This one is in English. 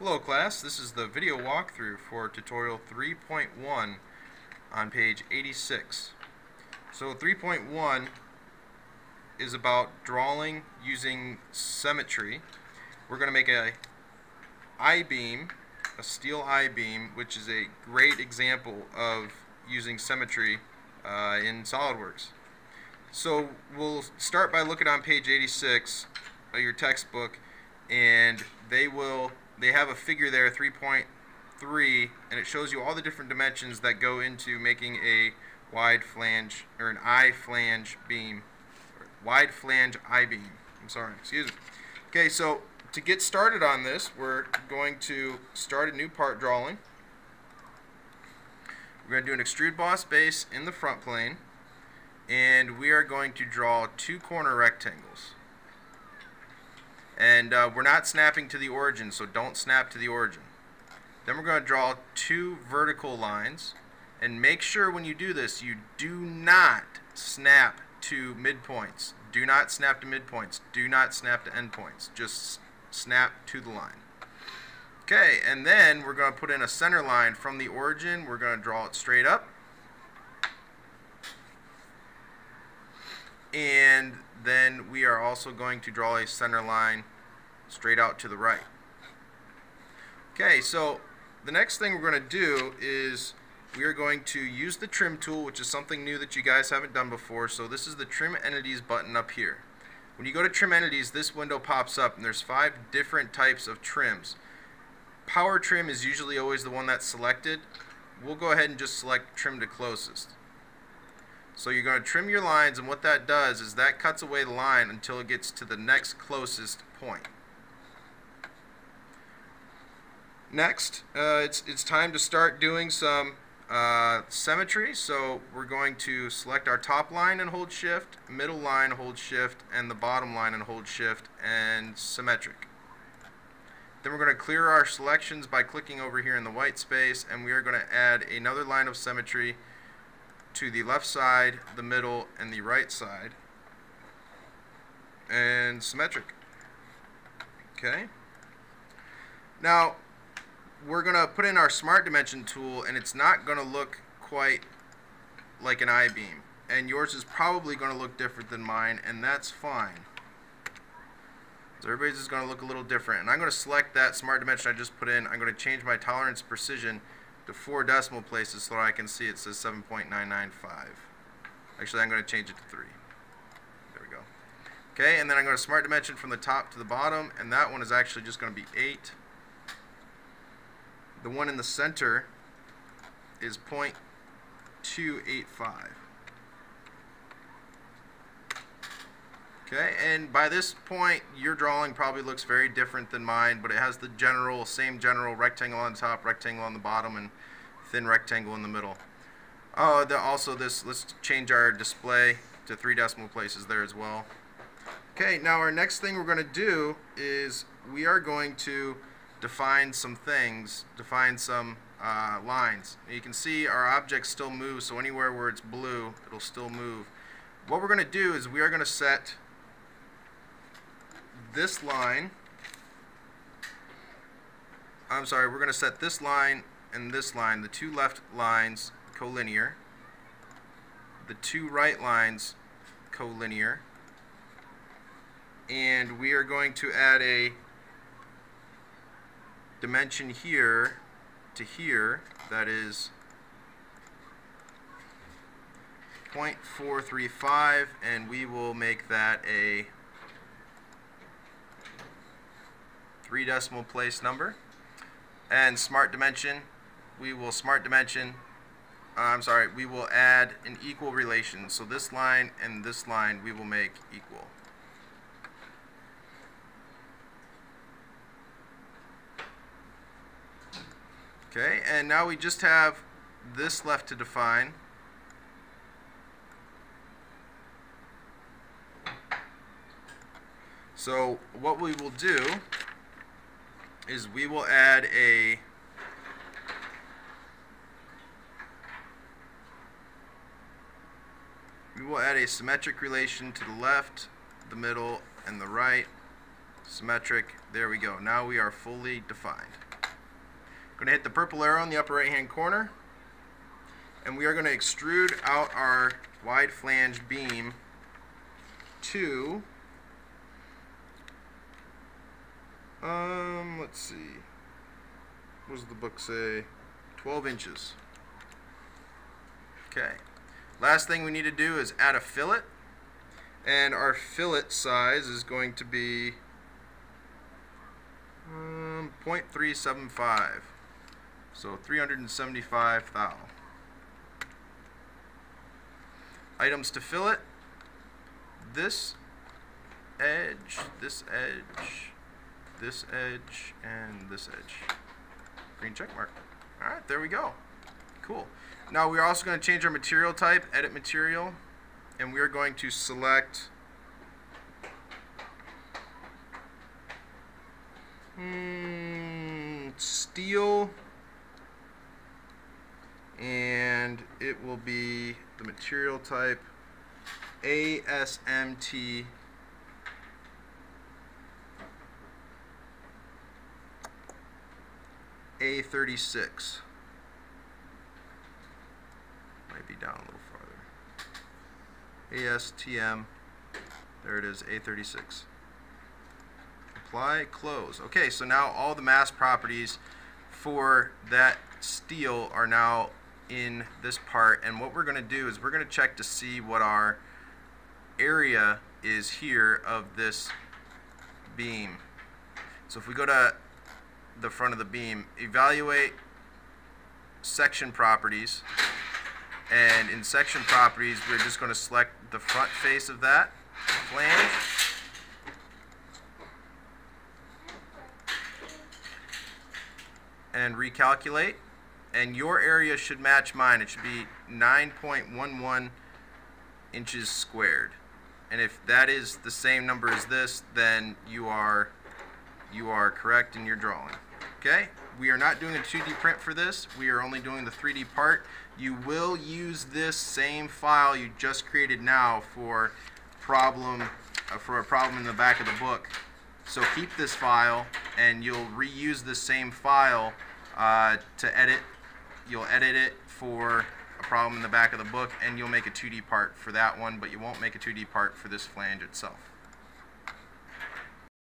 Hello class, this is the video walkthrough for tutorial 3.1 on page 86. So 3.1 is about drawing using symmetry. We're going to make a I-beam, a steel I-beam, which is a great example of using symmetry uh, in SOLIDWORKS. So we'll start by looking on page 86 of your textbook and they will they have a figure there 3.3 and it shows you all the different dimensions that go into making a wide flange or an I flange beam. Wide flange I beam. I'm sorry excuse me. Okay so to get started on this we're going to start a new part drawing. We're going to do an extrude boss base in the front plane and we are going to draw two corner rectangles. And uh, we're not snapping to the origin, so don't snap to the origin. Then we're going to draw two vertical lines, and make sure when you do this, you do not snap to midpoints. Do not snap to midpoints. Do not snap to endpoints. Just snap to the line. Okay, and then we're going to put in a center line from the origin. We're going to draw it straight up. And then we are also going to draw a center line straight out to the right. Okay, so the next thing we're going to do is we are going to use the trim tool, which is something new that you guys haven't done before. So this is the trim entities button up here. When you go to trim entities, this window pops up and there's five different types of trims. Power trim is usually always the one that's selected. We'll go ahead and just select trim to closest. So you're going to trim your lines and what that does is that cuts away the line until it gets to the next closest point. Next, uh, it's, it's time to start doing some uh, symmetry. So we're going to select our top line and hold shift, middle line hold shift, and the bottom line and hold shift and symmetric. Then we're going to clear our selections by clicking over here in the white space and we are going to add another line of symmetry to the left side, the middle, and the right side. And symmetric. Okay. Now, we're going to put in our smart dimension tool, and it's not going to look quite like an I-beam. And yours is probably going to look different than mine, and that's fine. So everybody's is going to look a little different. And I'm going to select that smart dimension I just put in. I'm going to change my tolerance precision to four decimal places so I can see it says 7.995. Actually, I'm going to change it to 3. There we go. Okay, and then I'm going to smart dimension from the top to the bottom, and that one is actually just going to be 8. The one in the center is 0.285. Okay, and by this point, your drawing probably looks very different than mine, but it has the general, same general rectangle on top, rectangle on the bottom, and thin rectangle in the middle. Oh, the, also this, let's change our display to three decimal places there as well. Okay, now our next thing we're going to do is we are going to define some things, define some uh, lines. You can see our object still moves, so anywhere where it's blue, it'll still move. What we're going to do is we are going to set this line, I'm sorry, we're going to set this line and this line, the two left lines collinear, the two right lines collinear, and we are going to add a dimension here to here that is 0.435 and we will make that a three decimal place number. And smart dimension, we will smart dimension, uh, I'm sorry, we will add an equal relation. So this line and this line we will make equal. Okay, and now we just have this left to define. So what we will do is we will add a we will add a symmetric relation to the left, the middle, and the right. symmetric. There we go. Now we are fully defined. To hit the purple arrow in the upper right hand corner and we are going to extrude out our wide flange beam to um let's see. What does the book say? 12 inches. Okay. Last thing we need to do is add a fillet. And our fillet size is going to be um, 0.375 so 375 thou items to fillet. This edge this edge this edge and this edge. Green check mark. Alright there we go. Cool. Now we're also going to change our material type edit material and we're going to select hmm, steel and it will be the material type ASMT A36 might be down a little farther. ASTM there it is A36 apply close. Okay so now all the mass properties for that steel are now in this part and what we're going to do is we're going to check to see what our area is here of this beam. So if we go to the front of the beam, evaluate section properties and in section properties we're just going to select the front face of that flange and recalculate and your area should match mine. It should be 9.11 inches squared. And if that is the same number as this, then you are you are correct in your drawing. Okay? We are not doing a 2D print for this. We are only doing the 3D part. You will use this same file you just created now for problem uh, for a problem in the back of the book. So keep this file and you'll reuse the same file uh, to edit you'll edit it for a problem in the back of the book and you'll make a 2D part for that one but you won't make a 2D part for this flange itself.